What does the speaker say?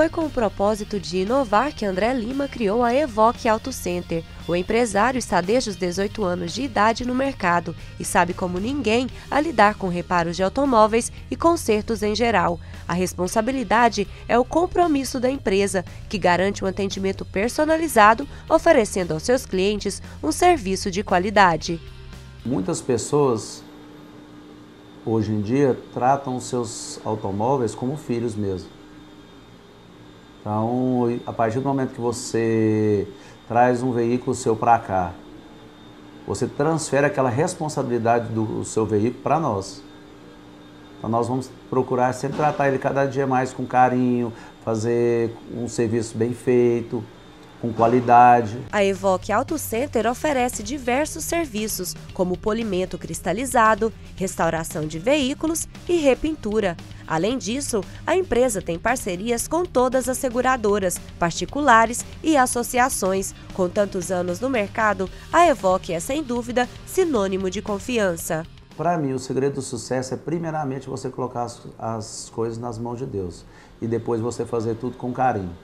Foi com o propósito de inovar que André Lima criou a Evoque Auto Center. O empresário está desde os 18 anos de idade no mercado e sabe como ninguém a lidar com reparos de automóveis e consertos em geral. A responsabilidade é o compromisso da empresa, que garante um atendimento personalizado, oferecendo aos seus clientes um serviço de qualidade. Muitas pessoas hoje em dia tratam seus automóveis como filhos mesmo. Então, a partir do momento que você traz um veículo seu para cá, você transfere aquela responsabilidade do seu veículo para nós. Então, nós vamos procurar sempre tratar ele cada dia mais com carinho, fazer um serviço bem feito, com qualidade. A Evoque Auto Center oferece diversos serviços, como polimento cristalizado, restauração de veículos e repintura. Além disso, a empresa tem parcerias com todas as seguradoras, particulares e associações. Com tantos anos no mercado, a Evoque é sem dúvida sinônimo de confiança. Para mim, o segredo do sucesso é primeiramente você colocar as, as coisas nas mãos de Deus e depois você fazer tudo com carinho.